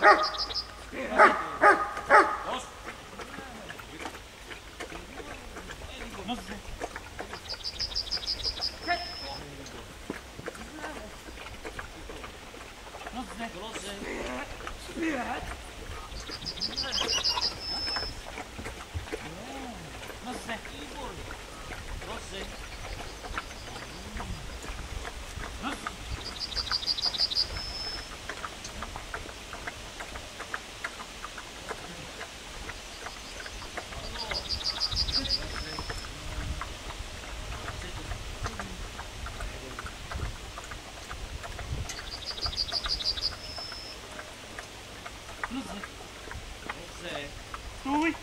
Yeah. Rozze. Rozze. Stój.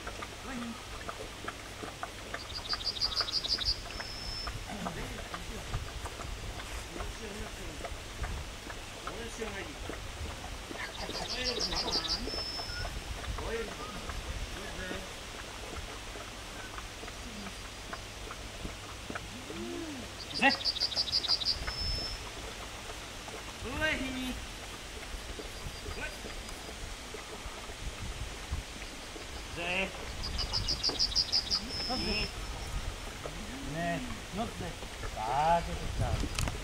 There. Not there. Not there. Ah, get it down.